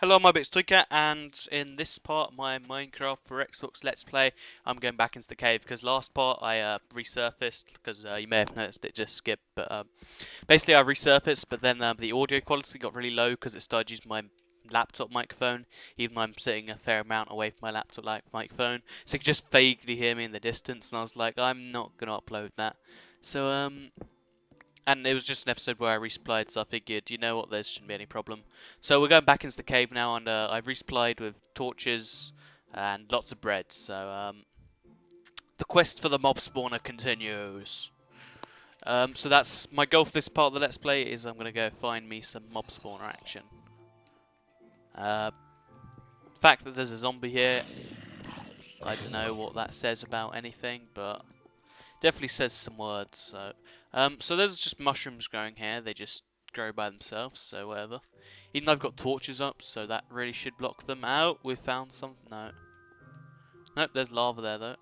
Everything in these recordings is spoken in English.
Hello, my bit's Toycat, and in this part, my Minecraft for Xbox Let's Play, I'm going back into the cave because last part I uh, resurfaced because uh, you may have noticed it just skipped. But um, basically, I resurfaced, but then uh, the audio quality got really low because it started using my laptop microphone, even though I'm sitting a fair amount away from my laptop like microphone, so you could just vaguely hear me in the distance. And I was like, I'm not gonna upload that. So um, and it was just an episode where I resupplied, so I figured, you know what, there shouldn't be any problem. So we're going back into the cave now, and uh, I've resupplied with torches and lots of bread. So um, the quest for the mob spawner continues. Um, so that's my goal for this part of the Let's Play is I'm going to go find me some mob spawner action. Uh, fact that there's a zombie here, I don't know what that says about anything, but definitely says some words. So um, so there's just mushrooms growing here. They just grow by themselves, so whatever. Even though I've got torches up, so that really should block them out. We found some. No. Nope, there's lava there though.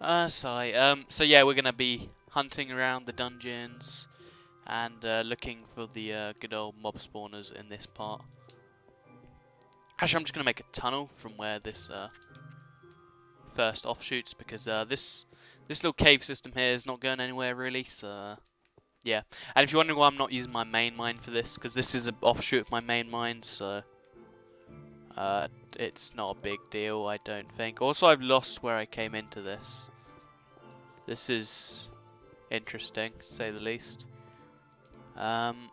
Uh, sorry. Um, so yeah, we're gonna be hunting around the dungeons and uh, looking for the uh, good old mob spawners in this part. Actually, I'm just gonna make a tunnel from where this uh, first offshoots because uh, this this little cave system here is not going anywhere really, so yeah. And if you're wondering why I'm not using my main mine for this, because this is an offshoot of my main mine, so uh, it's not a big deal, I don't think. Also, I've lost where I came into this. This is interesting, to say the least. Um,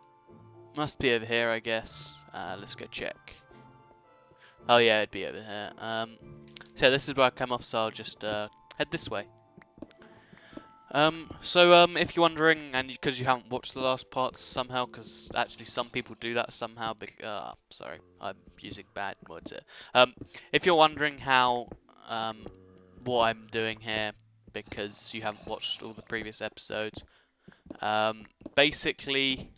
must be over here, I guess. Uh, let's go check. Oh yeah, it'd be over here. Um, so this is where I come off, so I'll just uh, head this way. Um, so um, if you're wondering, and because you, you, haven't watched the last parts somehow, because actually some people do that somehow. uh, sorry, I'm using bad words here. Um, if you're wondering how um, what I'm doing here, because you haven't watched all the previous episodes, um, basically,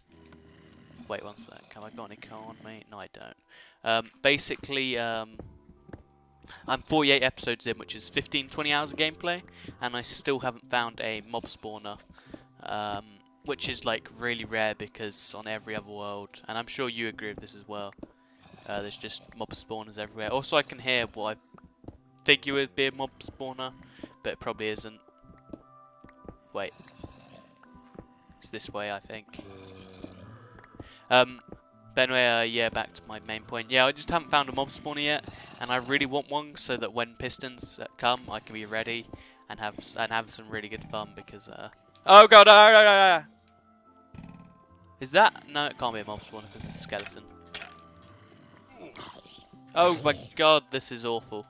wait one sec. Have I got any coal on me? No, I don't. Um, basically, um, I'm 48 episodes in, which is 15, 20 hours of gameplay, and I still haven't found a mob spawner, um, which is like really rare because on every other world, and I'm sure you agree with this as well, uh, there's just mob spawners everywhere. Also, I can hear what I figure would be a mob spawner, but it probably isn't. Wait. It's this way, I think. Um, but anyway, uh, yeah, back to my main point. Yeah, I just haven't found a mob spawner yet, and I really want one so that when pistons uh, come, I can be ready and have and have some really good fun because. Uh, oh god! Uh, is that no? It can't be a mob spawner because it's a skeleton. Oh my god! This is awful.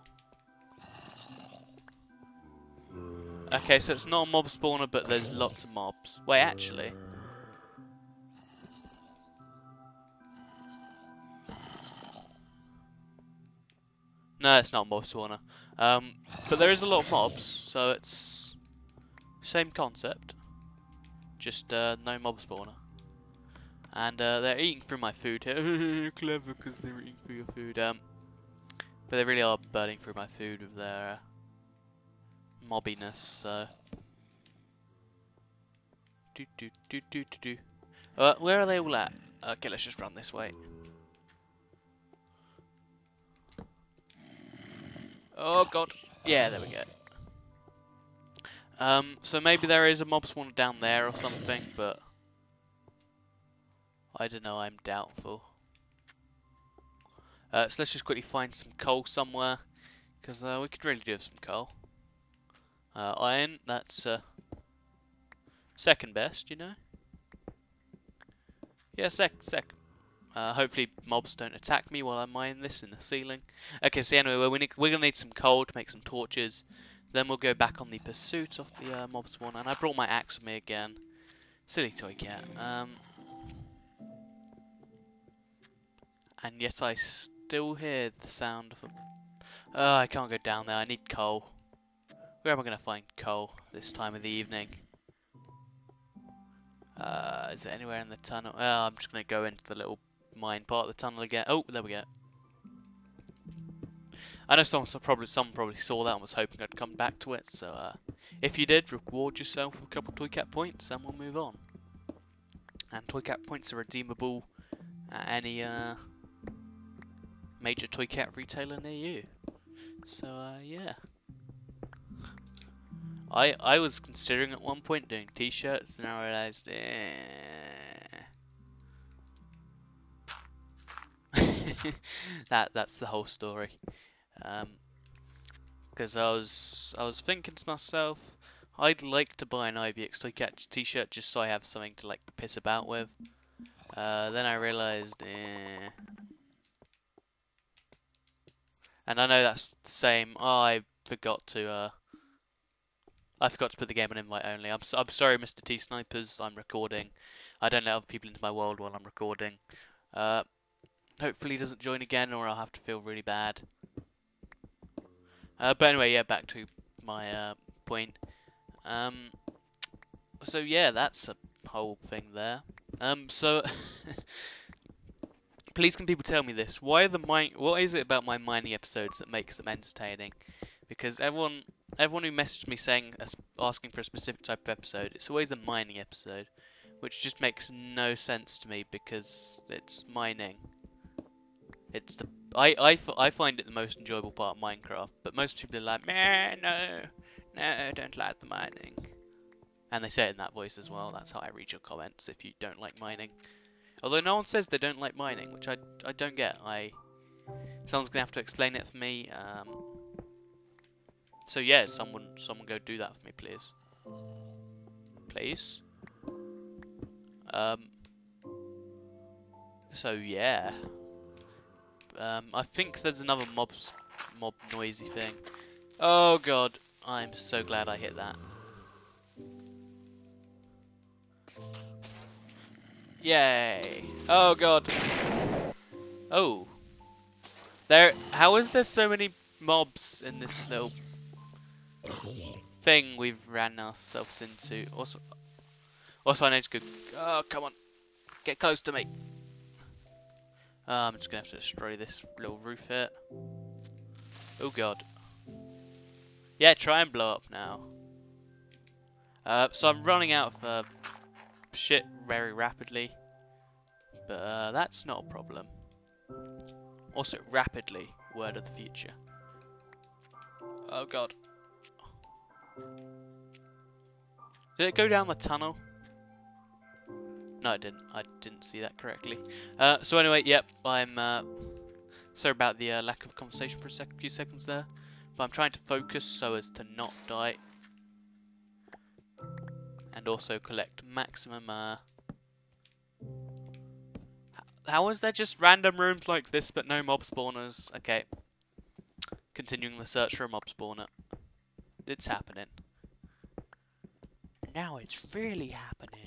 Okay, so it's not a mob spawner, but there's lots of mobs. Wait, actually. No, it's not mob spawner. Um, but there is a lot of mobs, so it's same concept. Just uh, no mob spawner. And uh, they're eating through my food here. Clever, because they're eating through your food. Um, but they really are burning through my food with their uh, mobbiness. So. Do do do do do do. Uh, where are they all at? Okay, let's just run this way. Oh god. Yeah, there we go. Um, so maybe there is a mob spawner down there or something, but I don't know, I'm doubtful. Uh, so let's just quickly find some coal somewhere, because uh, we could really do with some coal. Uh, iron, that's uh, second best, you know? Yeah, sec, sec, uh, hopefully mobs don't attack me while I mine this in the ceiling. Okay, so anyway, we're, we're going to need some coal to make some torches. Then we'll go back on the pursuit of the uh, mob spawn. And I brought my axe with me again. Silly toy cat. Um, and yet I still hear the sound of a... Oh, I can't go down there. I need coal. Where am I going to find coal this time of the evening? Uh, is it anywhere in the tunnel? Oh, I'm just going to go into the little mine part of the tunnel again. Oh, there we go. I know some probably some probably saw that and was hoping I'd come back to it. So uh, if you did, reward yourself with a couple of Toycat points, and we'll move on. And Toy Cat points are redeemable at any uh, major toy cat retailer near you. So uh, yeah. I I was considering at one point doing t-shirts, and I realized, eh. that that's the whole story. Because um, I was I was thinking to myself, I'd like to buy an IBX Catch t-shirt just so I have something to like piss about with. Uh, then I realised, eh. And I know that's the same. Oh, I forgot to uh, I forgot to put the game on invite only. I'm so, I'm sorry, Mr. T Snipers. I'm recording. I don't let other people into my world while I'm recording. Uh, hopefully he doesn't join again, or I'll have to feel really bad. Uh, but anyway, yeah, back to my uh, point. Um, so yeah, that's a whole thing there. Um, so please can people tell me this? Why the mine? What is it about my mining episodes that makes them entertaining? Because everyone, everyone who messaged me saying, asking for a specific type of episode, it's always a mining episode, which just makes no sense to me because it's mining. It's the I, I, I find it the most enjoyable part of Minecraft, but most people are like, man, no, no, don't like the mining. And they say it in that voice as well, that's how I read your comments if you don't like mining. Although no one says they don't like mining, which I, I don't get. I Someone's going to have to explain it for me. Um, so yeah, someone someone go do that for me, please. Please. Um, so yeah. Um, I think there's another mobs, mob noisy thing. Oh god, I'm so glad I hit that. Yay! Oh god. Oh. There. How is there so many mobs in this little thing we've ran ourselves into? Also, also I need to go. Oh, come on, get close to me. Uh, I'm just gonna have to destroy this little roof here. Oh god. Yeah, try and blow up now. Uh, so I'm running out of uh, shit very rapidly. But uh, that's not a problem. Also, rapidly, word of the future. Oh god. Did it go down the tunnel? No, I didn't. I didn't see that correctly. Uh, so anyway, yep, I'm uh, sorry about the uh, lack of conversation for a sec few seconds there, but I'm trying to focus so as to not die, and also collect maximum. Uh, how is there just random rooms like this but no mob spawners? Okay, continuing the search for a mob spawner. It's happening. Now it's really happening.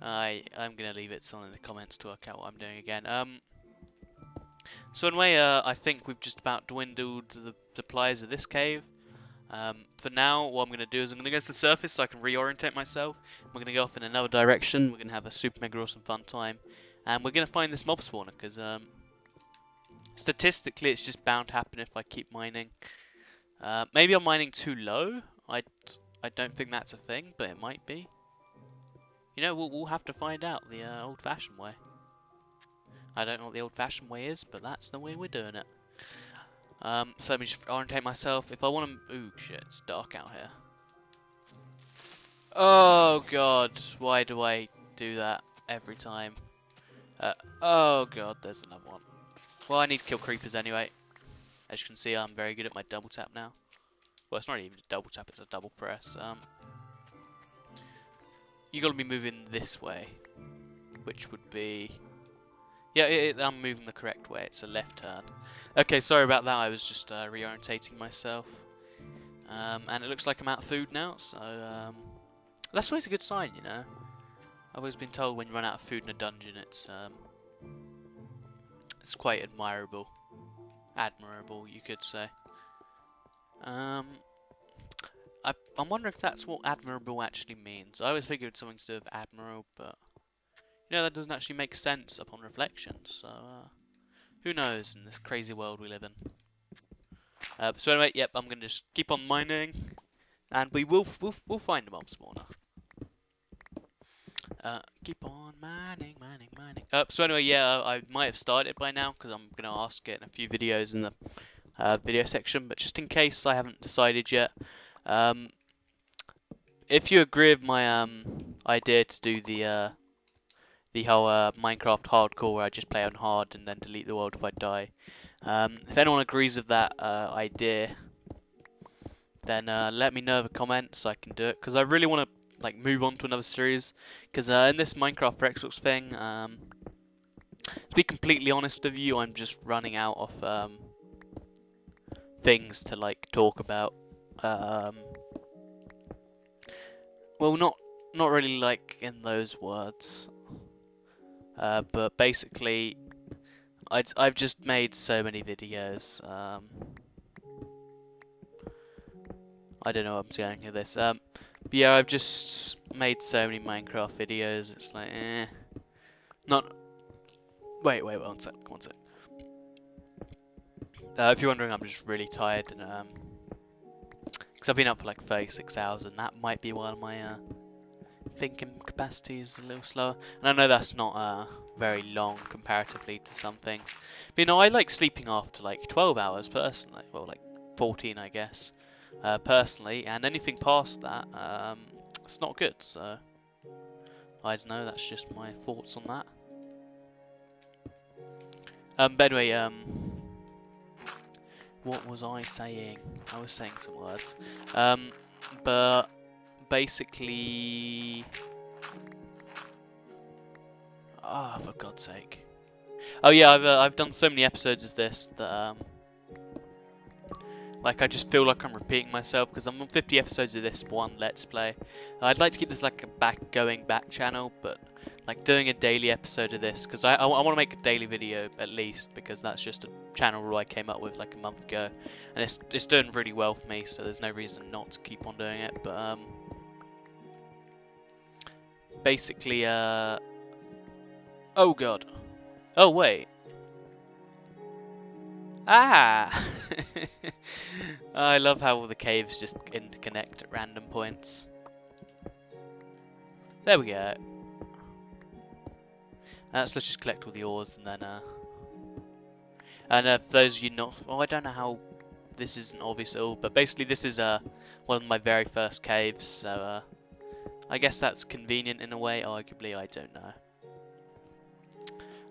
I I'm gonna leave it on in the comments to work out what I'm doing again. Um. So anyway, uh, I think we've just about dwindled the supplies of this cave. Um, for now, what I'm going to do is I'm going to go to the surface so I can reorientate myself. We're going to go off in another direction. We're going to have a super mega awesome fun time. And we're going to find this mob spawner because um, statistically it's just bound to happen if I keep mining. Uh, maybe I'm mining too low. I, I don't think that's a thing, but it might be. You know, we'll, we'll have to find out the uh, old-fashioned way. I don't know what the old-fashioned way is, but that's the way we're doing it. Um, so let me just orientate myself. If I want to... Ooh, shit, it's dark out here. Oh, God. Why do I do that every time? Uh, oh, God, there's another one. Well, I need to kill creepers anyway. As you can see, I'm very good at my double tap now. Well, it's not even a double tap, it's a double press. Um, you got to be moving this way, which would be... Yeah, it, it, I'm moving the correct way. It's a left turn. Okay, sorry about that. I was just uh, reorientating myself. Um, and it looks like I'm out of food now, so um, that's always a good sign, you know. I've always been told when you run out of food in a dungeon, it's um, it's quite admirable, admirable, you could say. Um, I, I'm wondering if that's what admirable actually means. I always figured something to do with admiral, but you know that doesn't actually make sense upon reflection. So uh, who knows in this crazy world we live in. Uh, so anyway, yep, I'm gonna just keep on mining, and we will we'll, we'll find a mob spawner. Uh, keep on mining, mining, mining. Uh, so anyway, yeah, I might have started by now because I'm gonna ask it in a few videos in the uh, video section. But just in case I haven't decided yet, um, if you agree with my um idea to do the uh the whole uh, Minecraft hardcore where I just play on hard and then delete the world if I die, um, if anyone agrees with that uh, idea, then uh, let me know in the comments so I can do it because I really want to like move on to another series because uh, in this Minecraft for Xbox thing, um, to be completely honest with you, I'm just running out of um, things to like talk about. Um, well, not not really like in those words, uh, but basically, i I've just made so many videos. Um, I don't know what I'm saying with this. Um, yeah, I've just made so many Minecraft videos. It's like, eh, not. Wait, wait, one sec, one sec. Uh, if you're wondering, I'm just really tired and um, because I've been up for like 36 hours, and that might be why my uh, thinking capacity is a little slower. And I know that's not uh, very long comparatively to something. But you know, I like sleeping after like 12 hours personally. Well, like 14, I guess, uh, personally. And anything past that, um, it's not good. So I don't know. That's just my thoughts on that. Um, but anyway, um, what was I saying? I was saying some words. Um, but basically, ah, oh, for God's sake. Oh yeah, I've uh, I've done so many episodes of this that um, like I just feel like I'm repeating myself because I'm on 50 episodes of this one Let's Play. I'd like to keep this like a back going back channel, but like doing a daily episode of this because I, I, I want to make a daily video at least because that's just a channel rule I came up with like a month ago. And it's it's doing really well for me so there's no reason not to keep on doing it. But um basically uh oh god. Oh wait. Ah! I love how all the caves just interconnect at random points. There we go uh, so let's just collect all the ores and then, uh... And uh, for those of you not... Oh, I don't know how this isn't obvious at all, but basically this is uh, one of my very first caves, so uh, I guess that's convenient in a way, arguably, I don't know.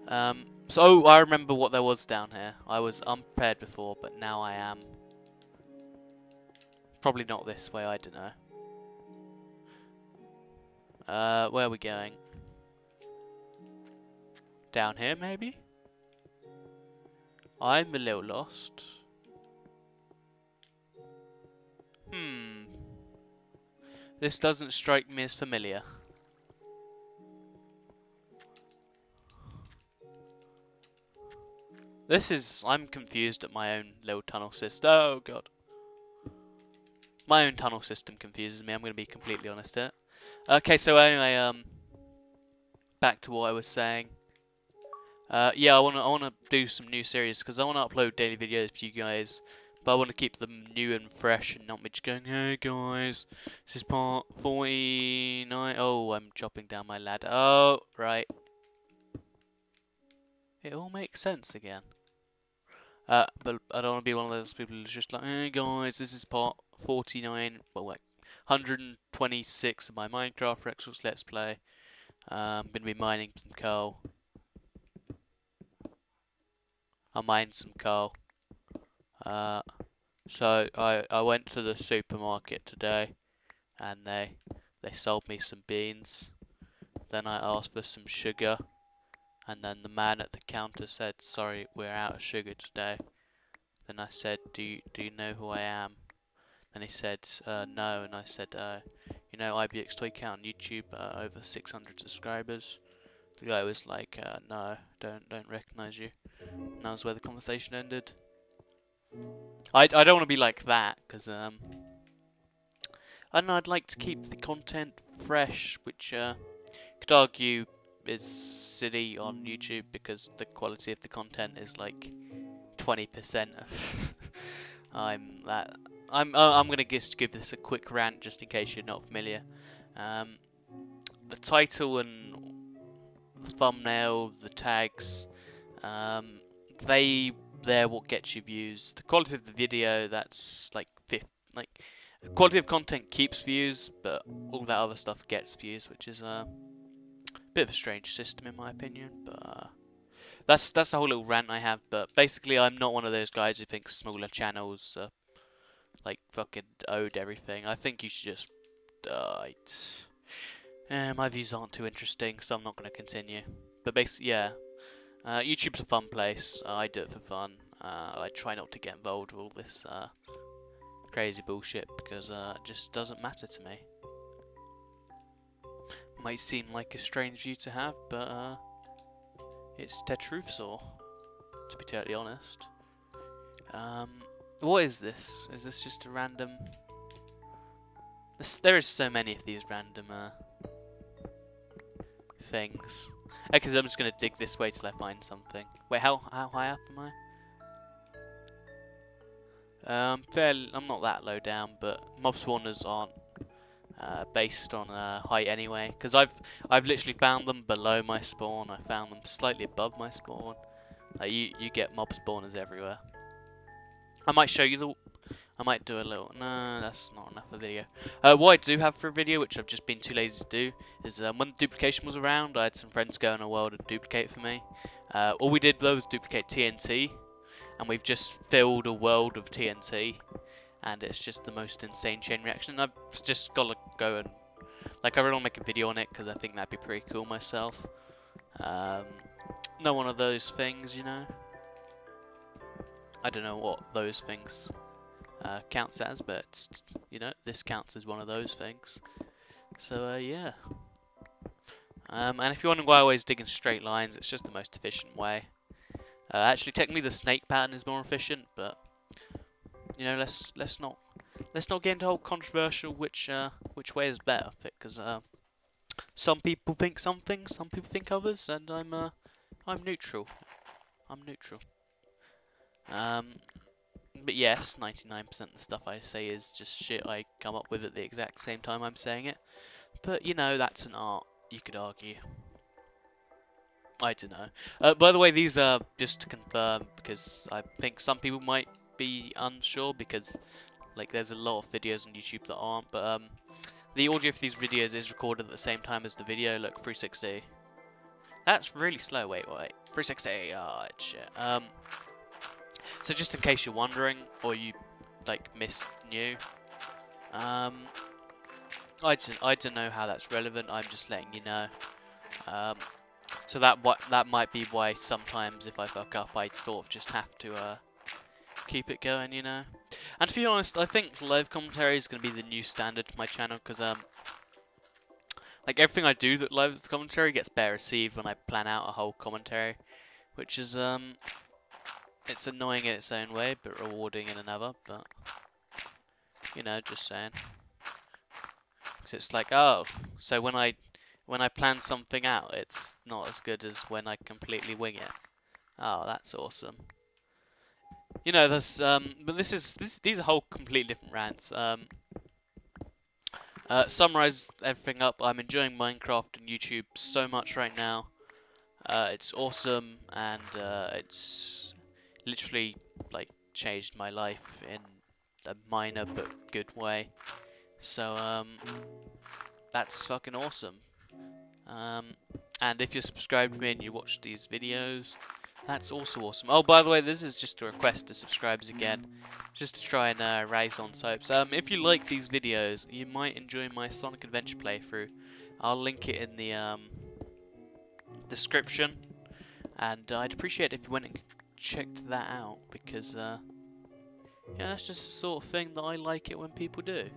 Um, so, oh, I remember what there was down here. I was unprepared before, but now I am. Probably not this way, I don't know. Uh, where are we going? Down here, maybe? I'm a little lost. Hmm. This doesn't strike me as familiar. This is... I'm confused at my own little tunnel system. Oh, God. My own tunnel system confuses me, I'm going to be completely honest here. Okay, so anyway, um... Back to what I was saying. Uh, yeah, I want to I want to do some new series because I want to upload daily videos for you guys, but I want to keep them new and fresh and not me just going, hey guys, this is part 49. Oh, I'm chopping down my ladder. Oh, right. It all makes sense again. Uh, but I don't want to be one of those people who's just like, hey guys, this is part 49, well, like 126 of my Minecraft Xbox Let's Play. Uh, I'm going to be mining some coal. I mined some coal. Uh, so I I went to the supermarket today, and they they sold me some beans. Then I asked for some sugar, and then the man at the counter said, "Sorry, we're out of sugar today." Then I said, "Do you do you know who I am?" Then he said, uh, "No," and I said, uh, you know, IBX Toycat on YouTube, uh, over 600 subscribers. The guy was like, uh, "No, don't don't recognize you." And that was where the conversation ended. I I don't want to be like that because um I don't know. I'd like to keep the content fresh, which uh, could argue is silly on YouTube because the quality of the content is like 20% of I'm that I'm uh, I'm gonna just give this a quick rant just in case you're not familiar. Um, the title and the thumbnail, the tags, um, they they're what gets you views. The quality of the video that's like fifth, like quality of content keeps views, but all that other stuff gets views, which is a bit of a strange system in my opinion. But uh, that's that's the whole little rant I have. But basically, I'm not one of those guys who thinks smaller channels uh, like fucking owed everything. I think you should just. Uh, my views aren't too interesting, so I'm not going to continue. But basically, yeah. Uh, YouTube's a fun place. I do it for fun. Uh, I try not to get involved with all this uh, crazy bullshit because uh, it just doesn't matter to me. Might seem like a strange view to have, but uh, it's the truth, so to be totally honest. Um, what is this? Is this just a random? There is so many of these random uh, things. Because I'm just gonna dig this way till I find something. Wait, how how high up am I? Um, fairly, I'm not that low down, but mob spawners aren't uh, based on uh, height anyway. Because I've I've literally found them below my spawn. I found them slightly above my spawn. Like you you get mob spawners everywhere. I might show you the. I might do a little. No, that's not enough a video. Uh, what I do have for a video, which I've just been too lazy to do, is um, when duplication was around, I had some friends go in a world and duplicate for me. Uh, all we did though was duplicate TNT, and we've just filled a world of TNT, and it's just the most insane chain reaction. I've just got to go and like I really want to make a video on it because I think that'd be pretty cool myself. Um, not one of those things, you know. I don't know what those things uh, counts as, but you know, this counts as one of those things. So uh, yeah. Um, and if you're wondering why I always dig in straight lines, it's just the most efficient way. Uh, actually, technically, the snake pattern is more efficient, but you know, let's let's not let's not get into whole controversial which uh, which way is better, because uh, some people think some things, some people think others, and I'm uh, I'm neutral. I'm neutral. Um, but yes, 99% of the stuff I say is just shit I come up with at the exact same time I'm saying it. But, you know, that's an art, you could argue. I don't know. Uh, by the way, these are just to confirm, because I think some people might be unsure, because, like, there's a lot of videos on YouTube that aren't, but, um, the audio for these videos is recorded at the same time as the video, look, 360. That's really slow, wait, wait. 360, oh, shit. Um, so just in case you're wondering, or you like missed new, um, I don't, I don't know how that's relevant. I'm just letting you know. Um, so that that might be why sometimes if I fuck up, I sort of just have to uh, keep it going, you know. And to be honest, I think live commentary is going to be the new standard for my channel because um, like everything I do that live commentary gets better received when I plan out a whole commentary, which is um it's annoying in its own way, but rewarding in another, but... You know, just saying. Cause it's like, oh, so when I when I plan something out, it's not as good as when I completely wing it. Oh, that's awesome. You know, there's um, but this is this these are whole completely different rants. Um, uh, summarize everything up. I'm enjoying Minecraft and YouTube so much right now. Uh, it's awesome and uh, it's literally like changed my life in a minor but good way. So um, that's fucking awesome. Um, and if you're subscribed to me and you watch these videos, that's also awesome. Oh, by the way, this is just a request to subscribers again, just to try and uh, raise on soaps. Um, if you like these videos, you might enjoy my Sonic Adventure playthrough. I'll link it in the um, description, and I'd appreciate if you went and checked that out because uh, yeah, that's just the sort of thing that I like it when people do.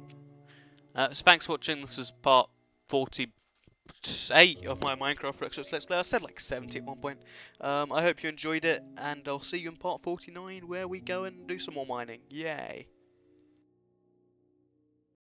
Uh, so thanks for watching. This was part 48 of my Minecraft for Xbox Let's Play. I said like 70 at one point. Um, I hope you enjoyed it, and I'll see you in part 49 where we go and do some more mining. Yay!